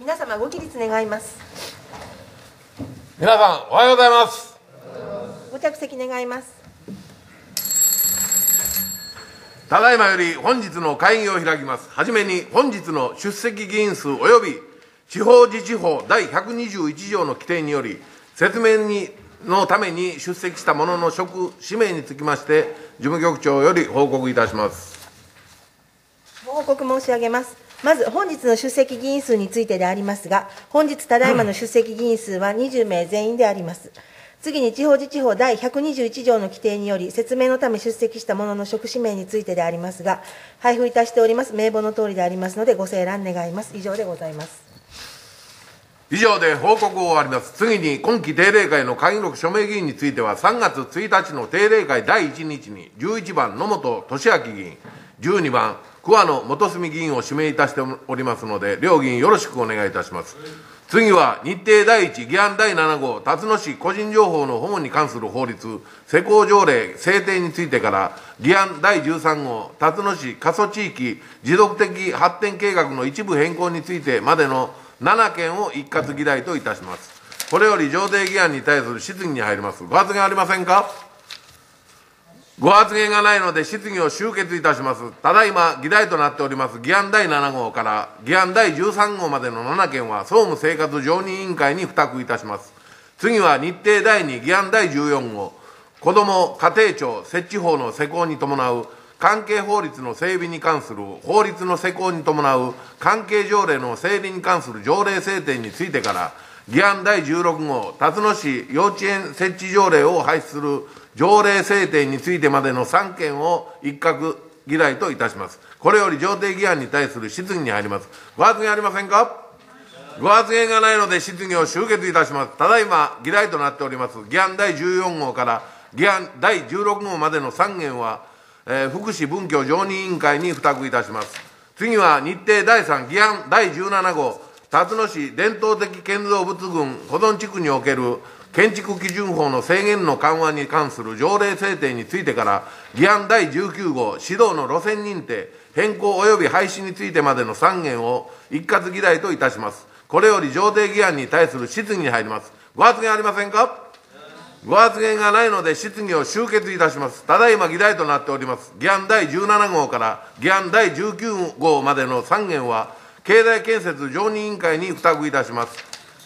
皆様ご起立願います。皆さんおはようございます。ご着席願います。ただいまより本日の会議を開きます。はじめに本日の出席議員数及び地方自治法第121条の規定により説明にのために出席した者の職、氏名につきまして、事務局長より報告いたします。ご報告申し上げます。まず本日の出席議員数についてでありますが、本日ただいまの出席議員数は20名全員であります。次に地方自治法第121条の規定により、説明のため出席した者の職氏名についてでありますが、配布いたしております名簿の通りでありますので、ご清覧願います。以上でございます。以上で報告を終わります。次に、今期定例会の会議録署名議員については、3月1日の定例会第1日に、11番野本俊明議員、12番桑野元住議員を指名いたしておりますので、両議員よろしくお願いいたします。次は、日程第一議案第7号、辰野市個人情報の保護に関する法律、施行条例制定についてから、議案第13号、辰野市過疎地域持続的発展計画の一部変更についてまでの7件を一括議題といたします。これより上定議案に対する質疑に入ります。ご発言ありませんか？ご発言がないので質疑を終結いたします。ただいま議題となっております議案第7号から議案第13号までの7件は総務生活常任委員会に付託いたします。次は日程第2議案第14号、子ども家庭庁設置法の施行に伴う関係法律の整備に関する法律の施行に伴う関係条例の整理に関する条例制定についてから、議案第16号、辰野市幼稚園設置条例を廃止する条例制定についてまでの3件を一角議題といたします。これより上定議案に対する質疑に入ります。ご発言ありませんか？ご発言がないので質疑を終結いたします。ただいま議題となっております議案第14号から議案第16号までの3件は、えー、福祉文教常任委員会に付託いたします。次は日程第3議案第17号、辰野市伝統的建造物群保存地区における建築基準法の制限の緩和に関する条例制定についてから、議案第19号、指導の路線認定、変更及び廃止についてまでの3件を一括議題といたします。これより上定議案に対する質疑に入ります。ご発言ありませんか？ご発言がないので質疑を終結いたします。ただいま議題となっております。議案第17号から議案第19号までの3件は、経済建設常任委員会に付託いたします。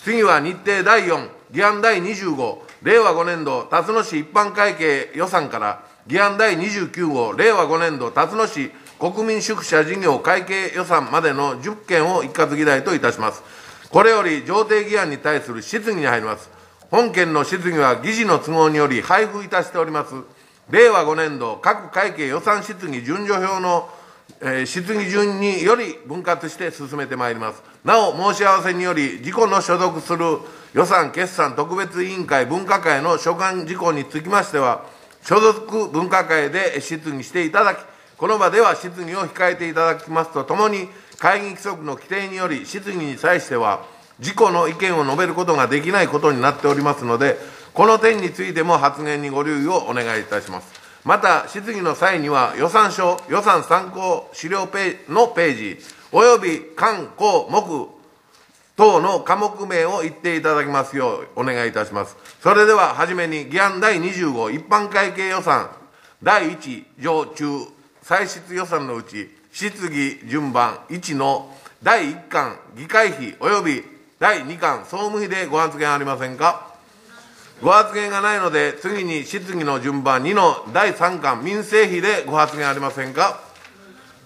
次は日程第4、議案第25、令和5年度辰野市一般会計予算から、議案第29号、令和5年度辰野市国民宿舎事業会計予算までの10件を一括議題といたします。これより上定議案に対する質疑に入ります。本件の質疑は議事の都合により配布いたしております。令和5年度各会計予算質疑順序表の、えー、質疑順により分割して進めてまいります。なお、申し合わせにより、自己の所属する予算決算特別委員会分科会の所管事項につきましては、所属分科会で質疑していただき、この場では質疑を控えていただきますとともに、会議規則の規定により、質疑に際しては、自己の意見を述べることができないことになっておりますので、この点についても発言にご留意をお願いいたします。また、質疑の際には、予算書、予算参考資料ペのページ、および観光目等の科目名を言っていただきますようお願いいたします。それでは、はじめに議案第20号一般会計予算第1条中歳出予算のうち、質疑順番1の第1巻議会費及び第2巻総務費でご発言ありませんか？ご発言がないので、次に質疑の順番2の第3巻民生費でご発言ありませんか？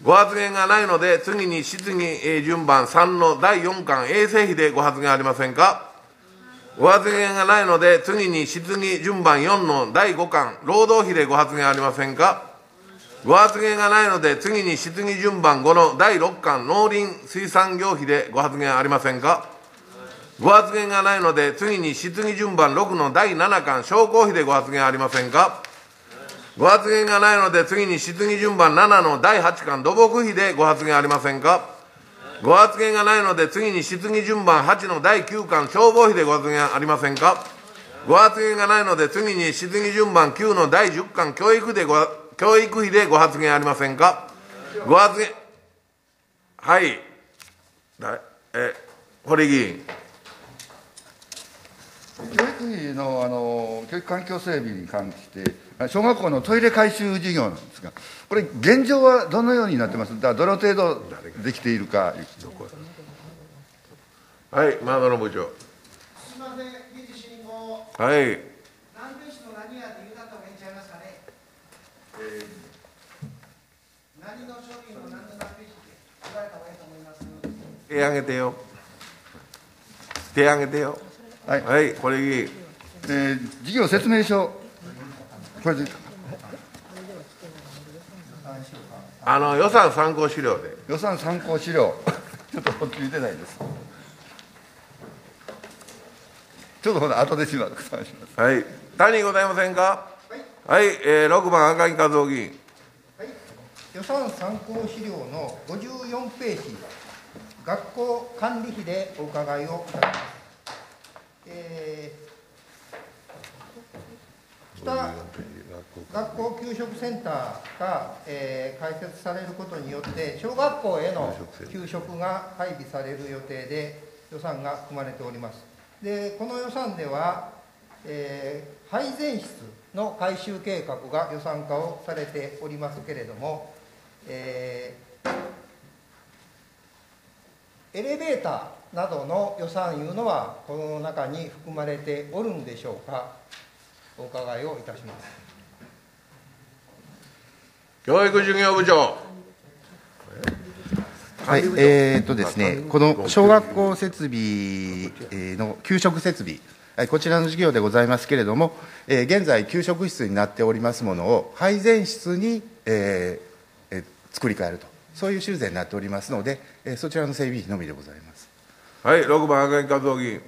ご発言がないので、次に質疑順番3の第4巻衛生費でご発言ありませんか？ご発言がないので、次に質疑順番4の第5巻労働費でご発言ありませんか？ご発言がないので、次に質疑順番5の第6巻農林水産業費でご発言ありませんか？ご発言がないので、次に質疑順番6の第7巻、商工費でご発言ありませんか？ご発言がないので、次に質疑順番7の第8巻、土木費でご発言ありませんか？ご発言がないので、次に質疑順番8の第9巻、消防費でご発言ありませんか？ご発言がないので、次に質疑順番9の第10巻、教育でご、教育費でご発言ありませんか？ご発言、はい。だえ堀議員。教育費のあの教育環境整備に関して、小学校のトイレ改修事業なんですが、これ、現状はどのようになってます？どの程度できているか、はい、前園部長。すみません、議事進行、はい、何ページの何やって言うたった方がいいんちゃいますかね？何の処理の何の何ページって言われた方がいいと思います。手挙げてよ。手挙げてよ。はいはい、堀議員。えー事業説明書、これであの、予算参考資料で。予算参考資料、ちょっとこっち見てないです。ちょっとほら、後でします。探しますはい、他にございませんか？はい、えー、六番赤木和夫議員。はい、予算参考資料の54ページ、学校管理費でお伺いをいたします。えー北学校給食センターが、えー開設されることによって、小学校への給食が配備される予定で、予算が組まれております。で、この予算では、えー配膳室の改修計画が予算化をされておりますけれども、えーエレベーターなどの予算いうのは、この中に含まれておるんでしょうか、お伺いをいたします。教育事業部長。はい、えーっとですね、この小学校設備えーの給食設備、はいこちらの事業でございますけれども、えー現在、給食室になっておりますものを、配膳室に、えーえー作り変えると、そういう修繕になっておりますので、えーそちらの整備費のみでございます。はい、六番赤木和夫議員。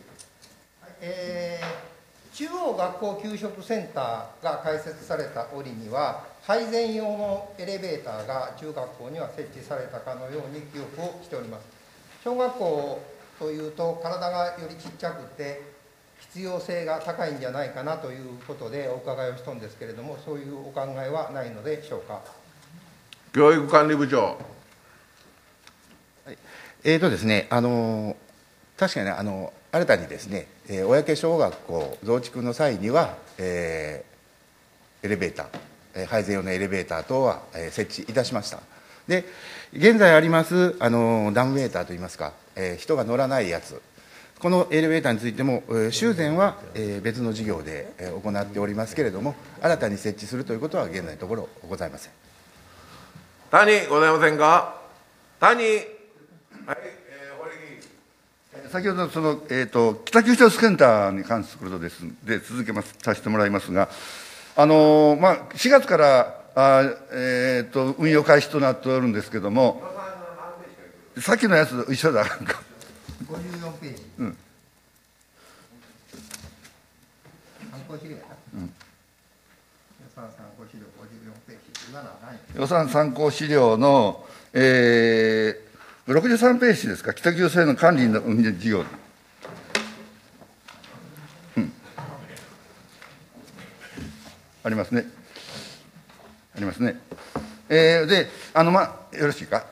えー中央学校給食センターが開設された折には、配膳用のエレベーターが中学校には設置されたかのように記憶をしております。小学校というと、体がよりちっちゃくて、必要性が高いんじゃないかなということでお伺いをしたんですけれども、そういうお考えはないのでしょうか。教育管理部長。えーとですね、あの確かにあの新たにですね、えー小宅小学校増築の際には、えーエレベーター、えー配膳用のエレベーター等は、えー設置いたしました。で、現在ありますあのダウンウェーターといいますか、えー人が乗らないやつ、このエレベーターについても、えー修繕は、えー別の事業で、えー行っておりますけれども、新たに設置するということは現在のところございません。他にございませんか？他に。はい、えー、堀議員。先ほどのその、えー、と北九州センターに関することですで続けますさせてもらいますが、あのーまあ、4月からあー、えー、と運用開始となっておるんですけれども、さっきのやつと一緒だ、54ページ。うん参考資料やな。予算参考資料54ページ。今のは何予算参考資料の、えー、63ページですか、北九州の管理の運営事業。うんありますね。ありますね。えーで、あの、まあ、よろしいか？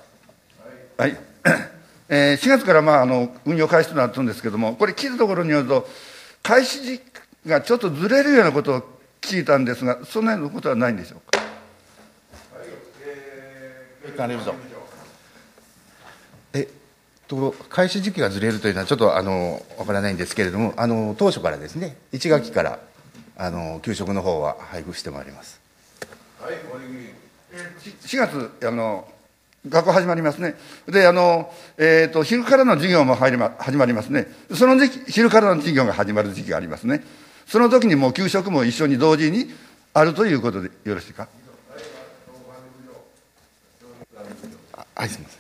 はい。えー4月から、まあ、あの運用開始となってるんですけれども、これ、聞いたところによると、開始時がちょっとずれるようなことを聞いたんですが、そんなようなことはないんでしょうか？管理部長えっと、開始時期がずれるというのは、ちょっとあのわからないんですけれども、あの当初からですね、1学期からあの給食の方は配布してまいります。はい、堀議員。4月あの学校始まりますねであの、えー、と昼からの授業も入り、ま、始まりますねその時期昼からの授業が始まる時期がありますねその時にもう給食も一緒に同時にあるということでよろしいか？あはい、すみません。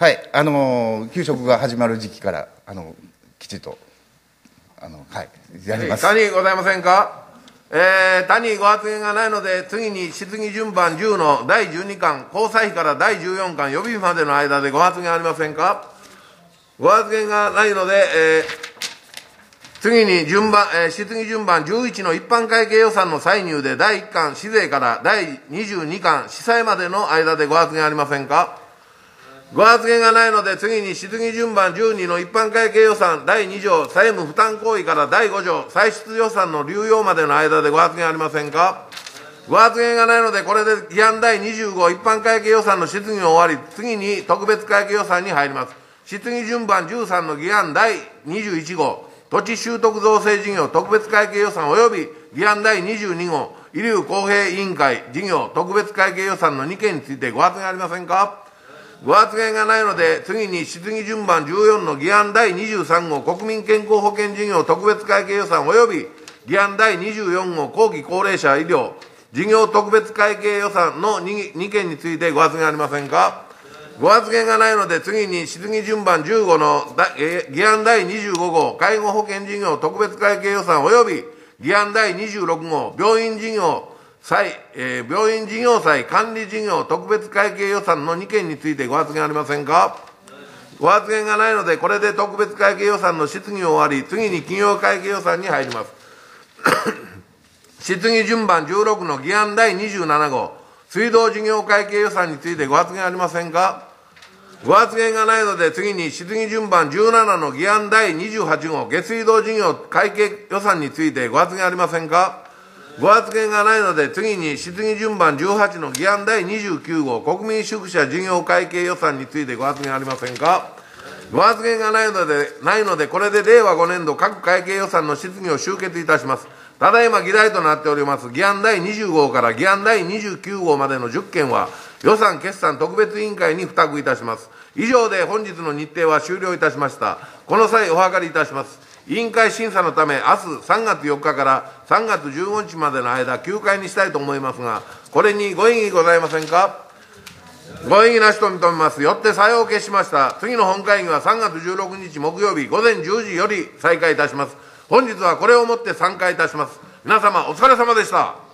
はい、あの給食が始まる時期からあのきちっとあのはいやります。他にございませんか？えー、他にご発言がないので、次に質疑順番10の第12巻、交際費から第14巻予備費までの間でご発言ありませんか？ご発言がないので、えー次に順番、えー質疑順番11の一般会計予算の歳入で第1巻、市税から第22巻、司祭までの間でご発言ありませんか？ご発言がないので、次に質疑順番12の一般会計予算第2条債務負担行為から第5条歳出予算の流用までの間でご発言ありませんか？ご発言がないので、これで議案第25一般会計予算の質疑を終わり、次に特別会計予算に入ります。質疑順番13の議案第21号、土地習得造成事業特別会計予算及び議案第22号、遺留公平委員会事業特別会計予算の2件についてご発言ありませんか？ご発言がないので、次に質疑順番14の議案第23号国民健康保険事業特別会計予算及び議案第24号後期高齢者医療。事業特別会計予算の 2, 2件についてご発言ありませんか？ご発言がないので、次に質疑順番15の議案第25号介護保険事業特別会計予算及び議案第26号病院事業再、えー病院事業債管理事業特別会計予算の2件についてご発言ありませんか？ご発言がないので、これで特別会計予算の質疑を終わり、次に企業会計予算に入ります。質疑順番16の議案第27号、水道事業会計予算についてご発言ありませんか？ご発言がないので、次に質疑順番17の議案第28号、下水道事業会計予算についてご発言ありませんか？ご発言がないので、次に質疑順番18の議案第29号、国民宿舎事業会計予算についてご発言ありませんか？ご発言がないので、ないので、これで令和5年度各会計予算の質疑を終結いたします。ただいま議題となっております議案第20号から議案第29号までの10件は、予算決算特別委員会に付託いたします。以上で本日の日程は終了いたしました。この際お諮りいたします。委員会審査のため、明日3月4日から3月15日までの間、休会にしたいと思いますが、これにご異議ございませんか？ご異議なしと認めます。よって採用を決しました。次の本会議は3月16日木曜日午前10時より再開いたします。本日はこれをもって参加いたします。皆様お疲れ様でした。